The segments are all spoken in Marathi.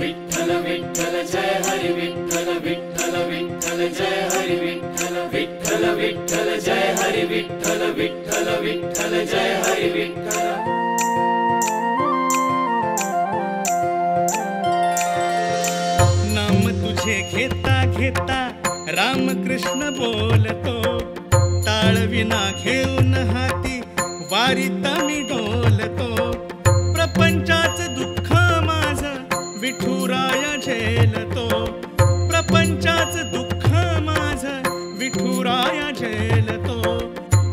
विठ्ठल विठ्ठल, जय हरि, विठ्ठल विठ्ठल विठ्ठल, जय हरि, विठ्ठल विठ्ठल विठ्ठल, जय हरि, विठ्ठल विठ्ठल विठ्ठल, जय हरि, विठ्ठल। नाम तुझे घेता घेता रामकृष्ण बोलतो टाळ विना घेऊन हाती वारीत मी डोलतो. प्रपंचाच दुःख माझ विठुराय झेलतो. प्रपंचाच दुःख माझ विठुराय झेलतो.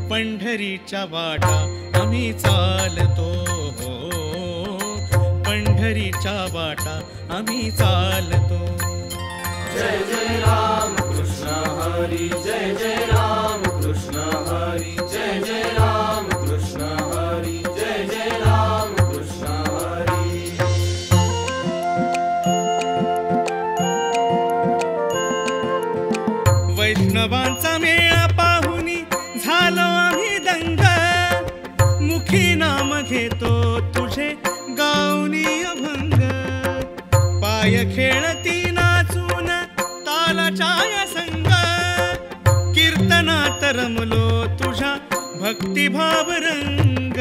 पंढरीच्या वाटा आम्ही चालतो. हो, पंढरीच्या वाटा आम्ही चालतो. जय जय राम कृष्ण हरी जय जय राम कृष्ण हरी. वैष्णवांचा मेळा पाहुनी झालो आम्ही दंग. मुखी नाम घेतो तुझे गावनी अभंग. पाय खेळती नाचून तालाच्या संग. कीर्तनात रमलो तुझ्या भक्तिभाव रंग.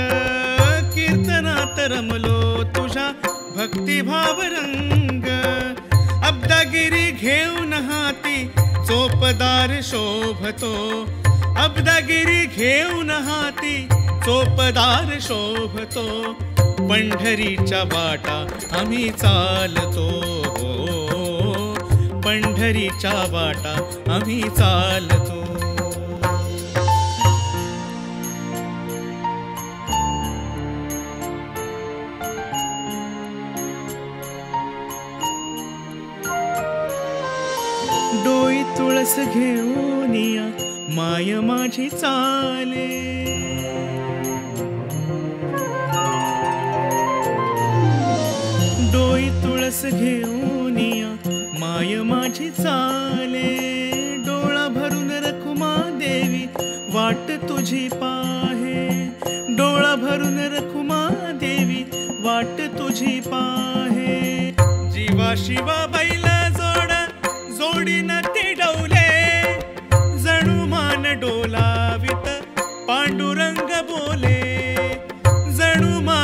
कीर्तनात रमलो तुझ्या भक्तिभाव रंग. अब्दागिरी घेऊन हाती चोपदार शोभतो. अब्दागिरी घेऊन हाती चोपदार शोभतो. पंढरीच्या वाटा आम्ही चालतो पंढरीच्या वाटा आम्ही चालतो डोई घेऊन या माय माझी चाले. डोई तुळस घेऊन या माय माझी चाले. डोळा भरून रखुमा देवी वाट तुझी पाहे. डोळा भरून रखुमा देवी वाट तुझी पाहे. जीवा शिवा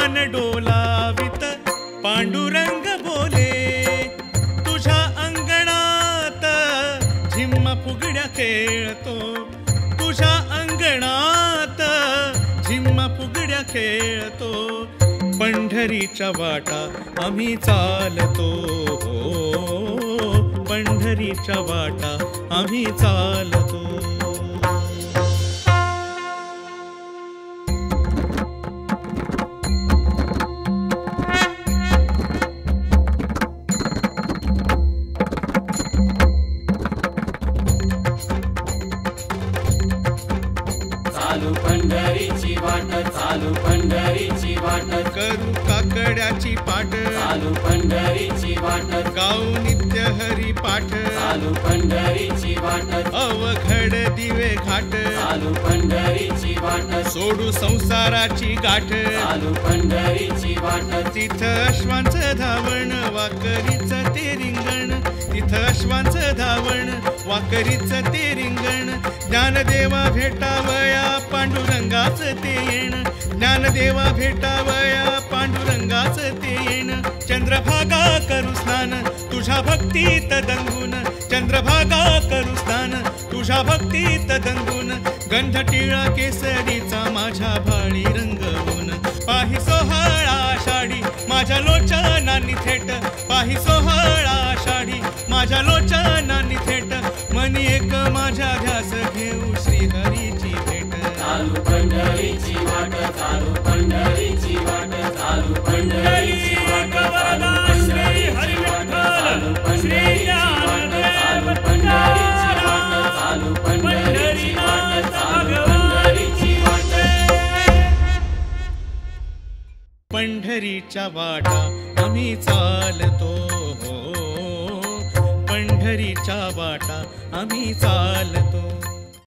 मान डोलावित पांडुरंग बोले तुझ्या अंगणात झिम्मा फुगड्या खेळतो. तुझ्या अंगणात झिम्मा फुगड्या खेळतो. पंढरीच्या वाटा आम्ही चालतो. हो, पंढरीच्या वाटा आम्ही चालतो. चालू पंढरीची वाट करू काकड्याची पाठ. चालू पंढरीची वाट गाऊ नित्य हरी पाठ. चालू पंढरीची वाट अवघड दिवे घाट. चालू पंढरीची वाट सोडू संसाराची गाठ. चालू पंढरीची वाट तिथं अश्वांचं धावण वाकरीच ते रिंगण तिथं धावण वाकरीच ते रिंगण ज्ञानदेवा भेटावया पांडुरंगाच ते येण. ज्ञानदेवा भेटावया पांडुरंगाच ते येण. चंद्रभागा करू स्नान तुझ्या भक्तीत दंगून चंद्रभागा करू स्नान तुझ्या भक्तीत दंगून गंध टिळा केसरीचा माझ्या भाळी रंगवून. पाही सोहळा आषाढी माझ्या लोचनानी थेट. पाही सोहळा माझ्या लोचनानी थेट मनी एक माझ्या ध्यास घेऊ श्रीहरीची भेट. चालू पंढरीची वाट चालू पंढरीची वाट चालू पंढरीची वाट चालू पंढरीची वाट चालू पंढरीची वाट चालू पंढरीची वाट चालू पंढरीची वाट. पंढरीच्या वाटा आम्ही चालतो. पंढरीच्या वाटा आम्ही चालतो.